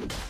you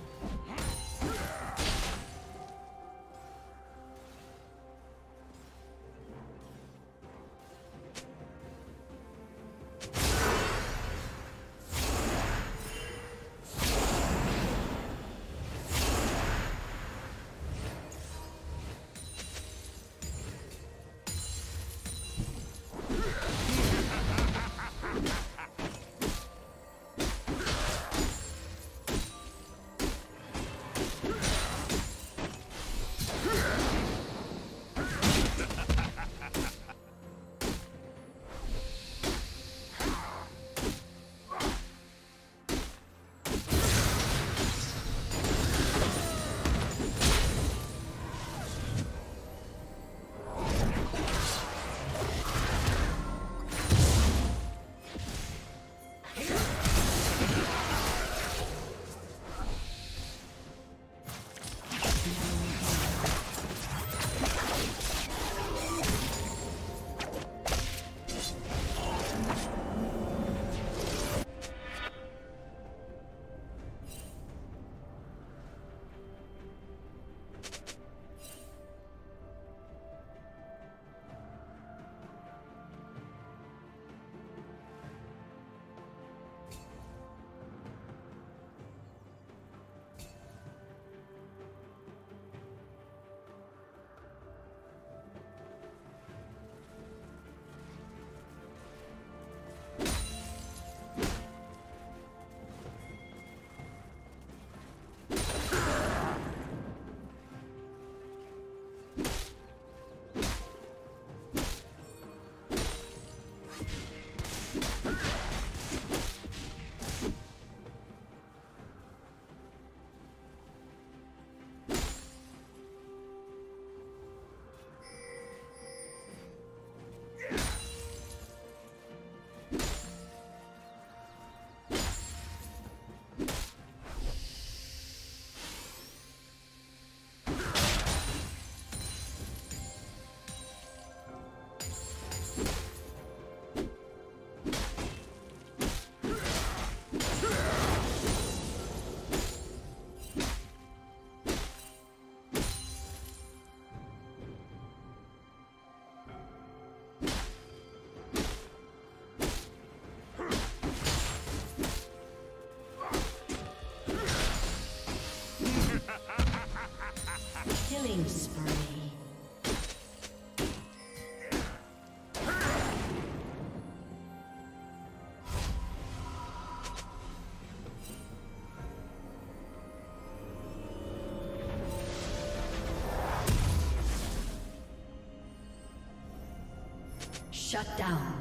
Shut down.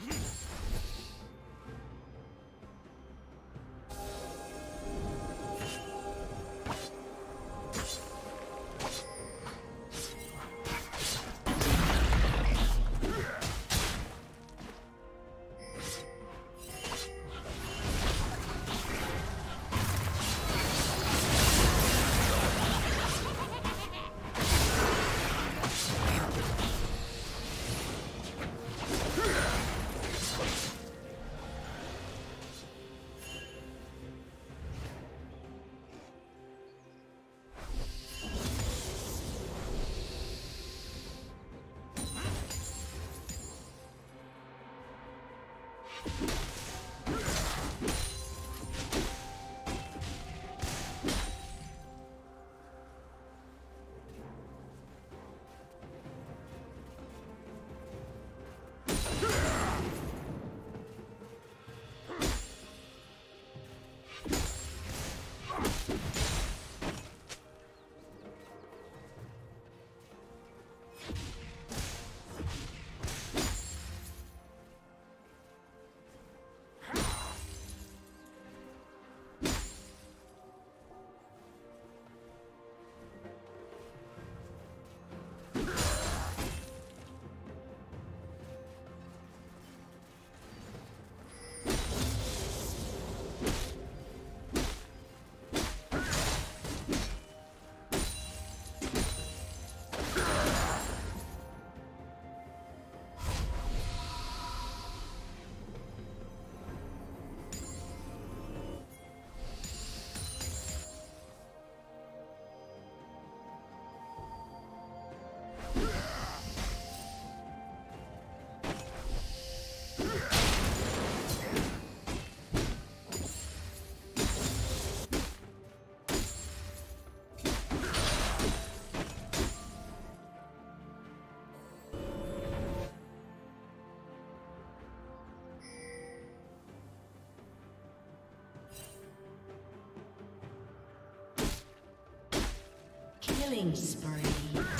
Hmm. Killing spree.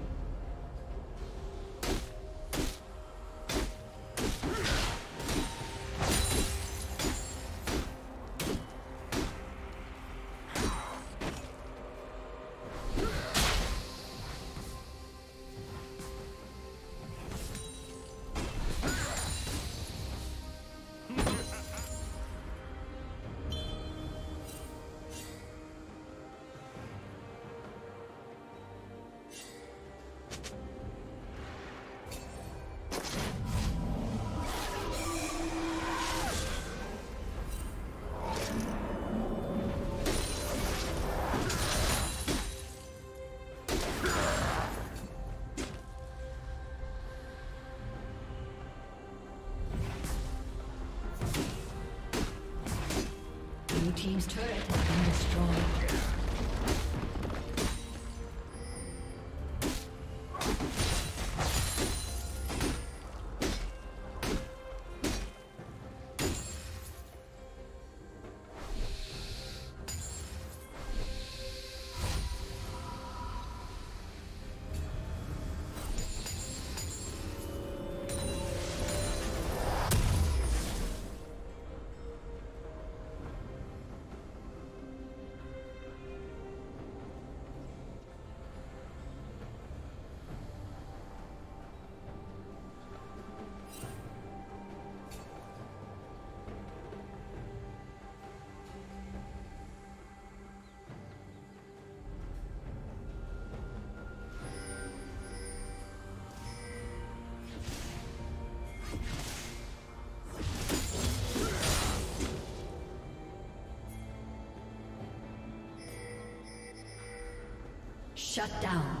Shut down.